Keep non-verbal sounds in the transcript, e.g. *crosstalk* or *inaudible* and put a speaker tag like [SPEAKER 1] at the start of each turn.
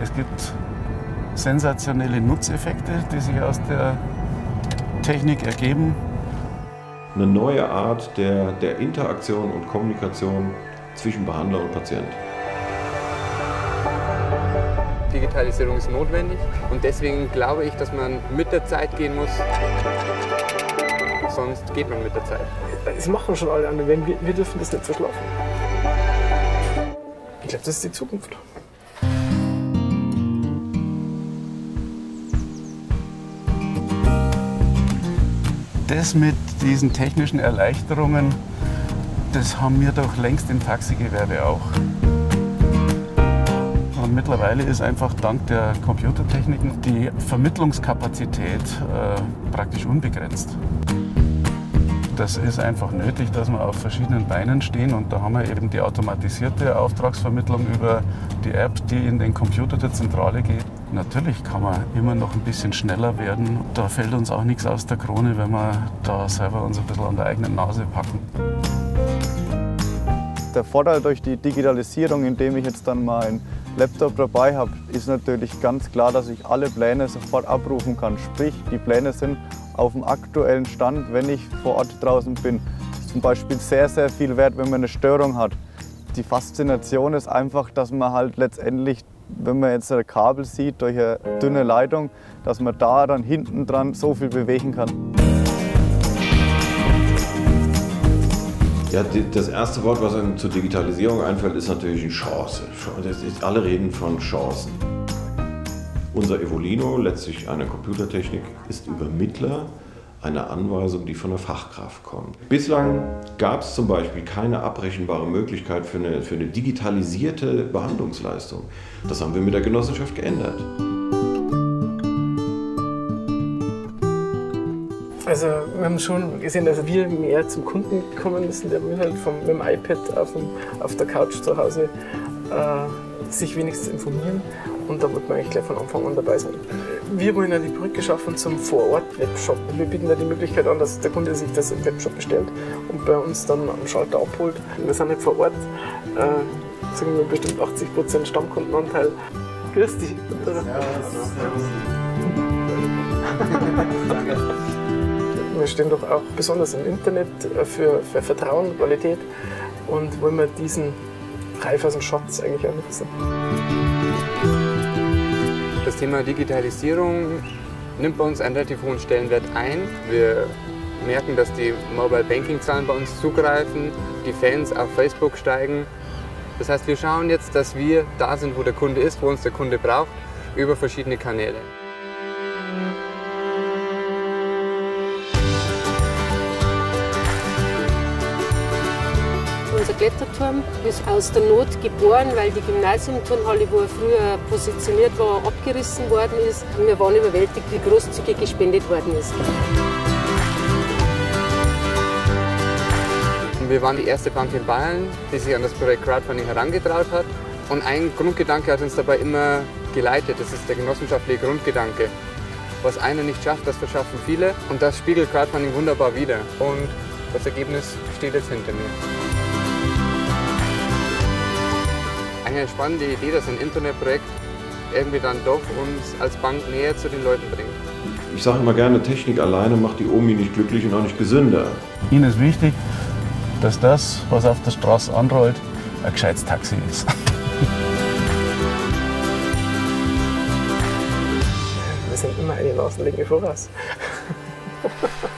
[SPEAKER 1] Es gibt sensationelle Nutzeffekte, die sich aus der Technik ergeben.
[SPEAKER 2] Eine neue Art der, der Interaktion und Kommunikation zwischen Behandler und Patient.
[SPEAKER 3] Digitalisierung ist notwendig und deswegen glaube ich, dass man mit der Zeit gehen muss. Sonst geht man mit der Zeit.
[SPEAKER 4] Das machen schon alle anderen. Wir, wir dürfen das nicht verschlafen. Ich glaube, das ist die Zukunft.
[SPEAKER 1] Das mit diesen technischen Erleichterungen, das haben wir doch längst im Taxigewerbe auch. Und mittlerweile ist einfach dank der Computertechniken die Vermittlungskapazität äh, praktisch unbegrenzt. Das ist einfach nötig, dass wir auf verschiedenen Beinen stehen und da haben wir eben die automatisierte Auftragsvermittlung über die App, die in den Computer der Zentrale geht. Natürlich kann man immer noch ein bisschen schneller werden. Da fällt uns auch nichts aus der Krone, wenn wir da selber uns ein bisschen an der eigenen Nase packen.
[SPEAKER 5] Der Vorteil durch die Digitalisierung, indem ich jetzt dann mal einen Laptop dabei habe, ist natürlich ganz klar, dass ich alle Pläne sofort abrufen kann. Sprich, die Pläne sind auf dem aktuellen Stand, wenn ich vor Ort draußen bin. Ist zum Beispiel sehr, sehr viel wert, wenn man eine Störung hat. Die Faszination ist einfach, dass man halt letztendlich, wenn man jetzt ein Kabel sieht durch eine dünne Leitung, dass man da dann hinten dran so viel bewegen kann.
[SPEAKER 2] Ja, das erste Wort, was einem zur Digitalisierung einfällt, ist natürlich eine Chance. Alle reden von Chancen. Unser Evolino, letztlich eine Computertechnik, ist Übermittler einer Anweisung, die von der Fachkraft kommt. Bislang gab es zum Beispiel keine abrechenbare Möglichkeit für eine, für eine digitalisierte Behandlungsleistung. Das haben wir mit der Genossenschaft geändert.
[SPEAKER 4] Also wir haben schon gesehen, dass wir mehr zum Kunden kommen müssen, der will halt vom, mit dem iPad auf, dem, auf der Couch zu Hause äh, sich wenigstens informieren und da wollten wir eigentlich gleich von Anfang an dabei sein. Wir wollen ja die Brücke schaffen zum Vorort-Webshop. Wir bieten da die Möglichkeit an, dass der Kunde sich das im Webshop bestellt und bei uns dann am Schalter abholt. Wir sind nicht vor Ort, äh, sagen wir bestimmt 80% Stammkundenanteil. Grüß dich. Wir stehen doch auch besonders im Internet für, für Vertrauen, Qualität und wollen wir diesen Raiffeisen Schatz eigentlich auch nutzen.
[SPEAKER 3] Das Thema Digitalisierung nimmt bei uns einen relativ hohen Stellenwert ein. Wir merken, dass die Mobile Banking Zahlen bei uns zugreifen, die Fans auf Facebook steigen. Das heißt, wir schauen jetzt, dass wir da sind, wo der Kunde ist, wo uns der Kunde braucht, über verschiedene Kanäle.
[SPEAKER 6] Kletterturm ist aus der Not geboren, weil die Gymnasiumturnhalle, wo er früher positioniert war, abgerissen worden ist. Und wir waren überwältigt, wie großzügig gespendet worden ist.
[SPEAKER 3] Wir waren die erste Bank in Bayern, die sich an das Projekt Crowdfunding herangetraut hat. Und ein Grundgedanke hat uns dabei immer geleitet, das ist der genossenschaftliche Grundgedanke. Was einer nicht schafft, das verschaffen viele. Und das spiegelt Crowdfunding wunderbar wider. Und das Ergebnis steht jetzt hinter mir. Eine spannende Idee, dass ein Internetprojekt irgendwie dann doch uns als Bank näher zu den Leuten bringt.
[SPEAKER 2] Ich sage immer gerne, Technik alleine macht die Omi nicht glücklich und auch nicht gesünder.
[SPEAKER 1] Ihnen ist wichtig, dass das, was auf der Straße anrollt, ein gescheites Taxi ist. *laughs*
[SPEAKER 4] Wir sind immer eine Nasenlänge voraus. *laughs*